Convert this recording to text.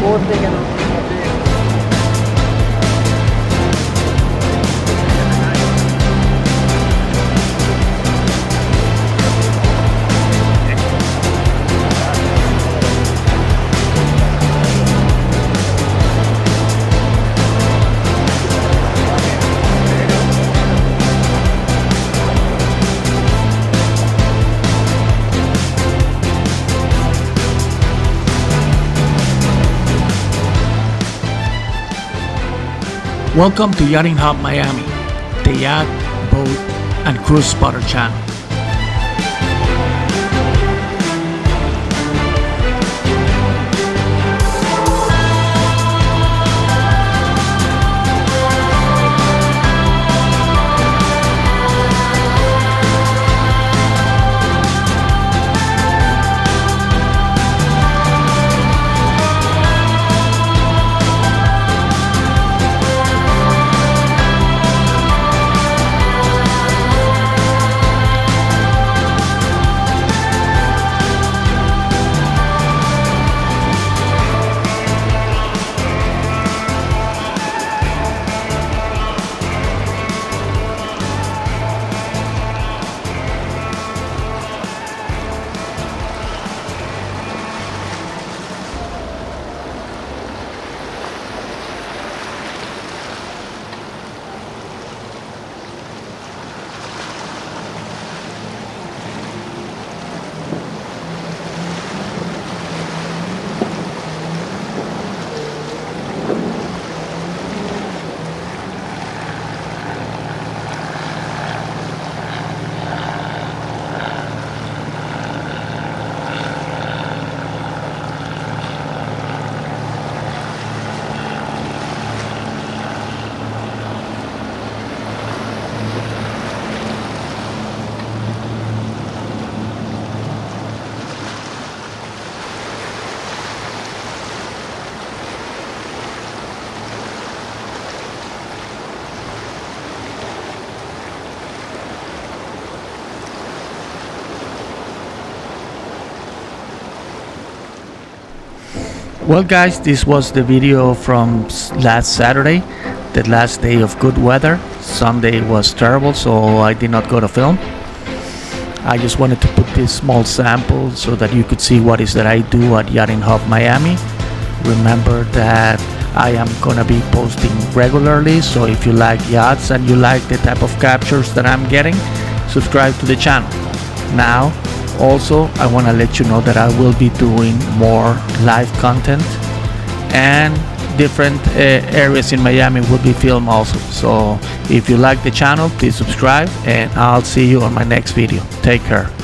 Board देखे ना Welcome to Yachting Hub Miami, the yacht, boat, and cruise spotter channel. Well, guys, this was the video from last Saturday, the last day of good weather. Sunday was terrible, so I did not go to film. I just wanted to put this small sample so that you could see what is that I do at Yachting Hub Miami. Remember that I am gonna be posting regularly, so if you like yachts and you like the type of captures that I'm getting, subscribe to the channel. Now, also, I want to let you know that I will be doing more live content and different uh, areas in Miami will be filmed also. So, if you like the channel, please subscribe and I'll see you on my next video. Take care.